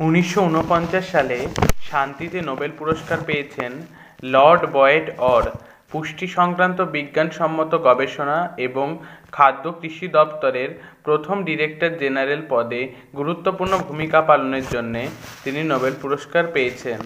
উনিশশো উনপঞ্চাশ সালে শান্তিতে নোবেল পুরস্কার পেয়েছেন লর্ড বয়েড অর পুষ্টি সংক্রান্ত বিজ্ঞানসম্মত গবেষণা এবং খাদ্য কৃষি দপ্তরের প্রথম ডিরেক্টর জেনারেল পদে গুরুত্বপূর্ণ ভূমিকা পালনের জন্যে তিনি নোবেল পুরস্কার পেয়েছেন।